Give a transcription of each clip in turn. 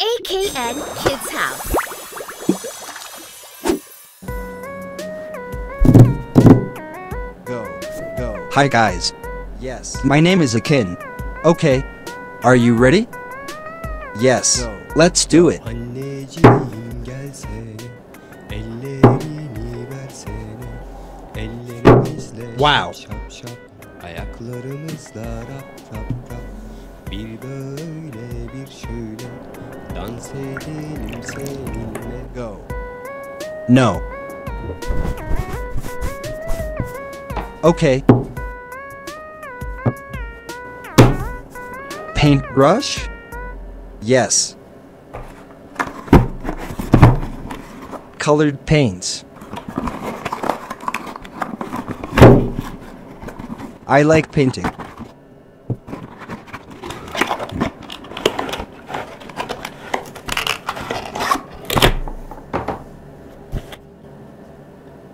AKN Kids House. Go, go. Hi guys, Yes. my name is Akin. Okay, are you ready? Yes, Go. let's do it. Anneciğim gelsene Ellerini versene Ellerimizle Wow. Bir böyle bir şöyle Dans edelim seninle Go. No. Okay. Paintbrush? Yes. Colored paints. I like painting.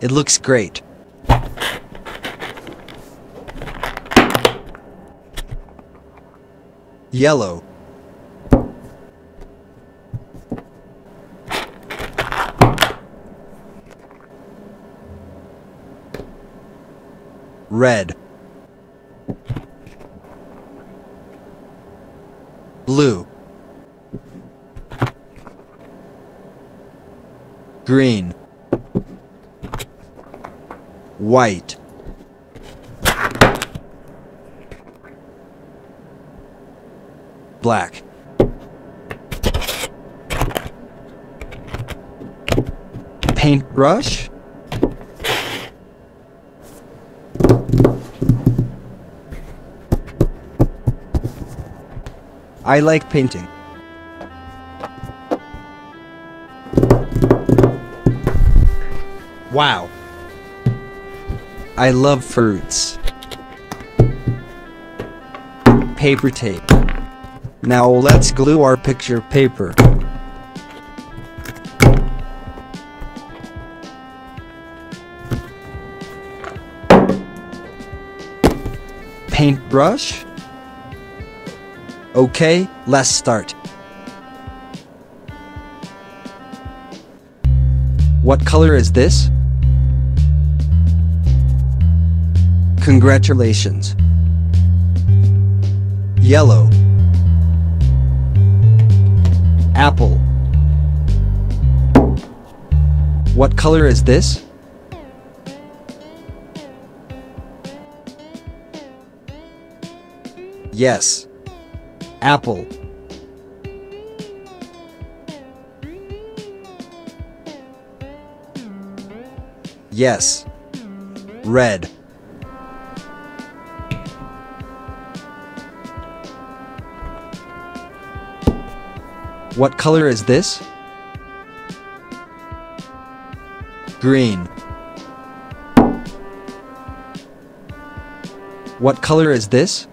It looks great. Yellow. Red. Blue. Green. White. Black. Paintbrush? I like painting. Wow. I love fruits. Paper tape. Now let's glue our picture paper. Paintbrush? Okay, let's start. What color is this? Congratulations. Yellow. Apple. What color is this? Yes. Apple. Yes. Red. What color is this? Green. What color is this?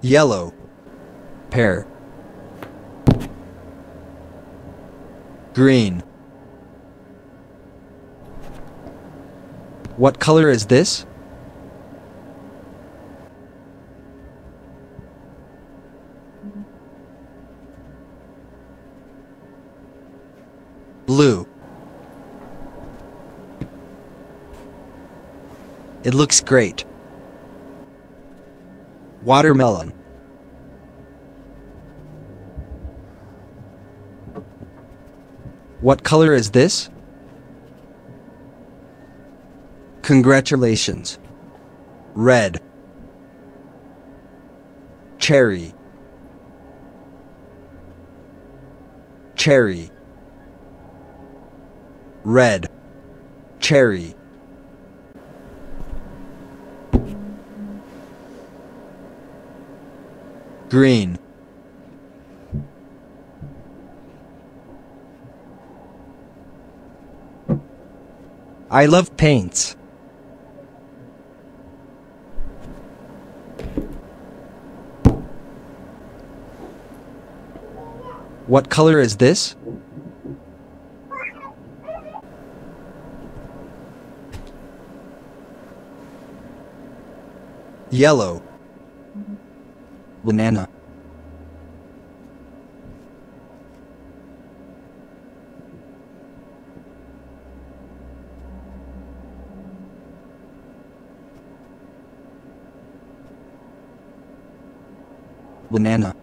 Yellow. Pear. Green. What color is this? Blue. It looks great. Watermelon. What color is this? Congratulations. Red. Cherry. Cherry. Red. Cherry. Green. I love paints. What color is this? Yellow. Banana. Banana.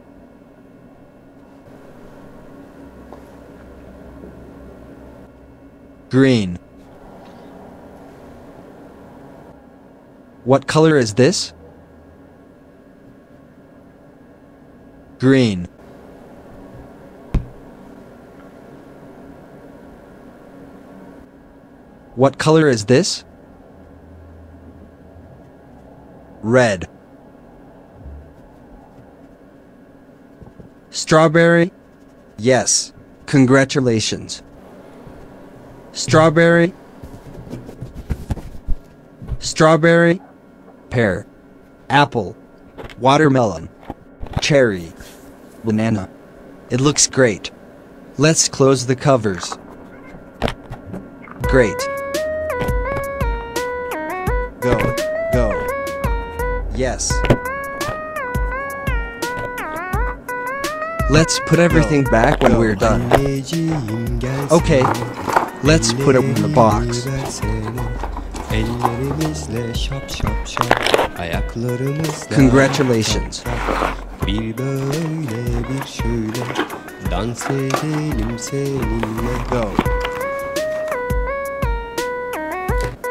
Green. What color is this? Green. What color is this? Red. Strawberry? Yes. Congratulations. Strawberry? Strawberry? Pear. Apple. Watermelon. Cherry. Banana. It looks great. Let's close the covers. Great. Go. Go. Yes. Let's put everything back when we're done. Okay, let's put it in the box. Congratulations. Go.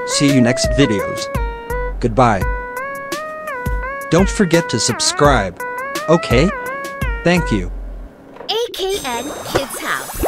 See you next videos. Goodbye. Don't forget to subscribe. Okay? Thank you. AKN Kids House.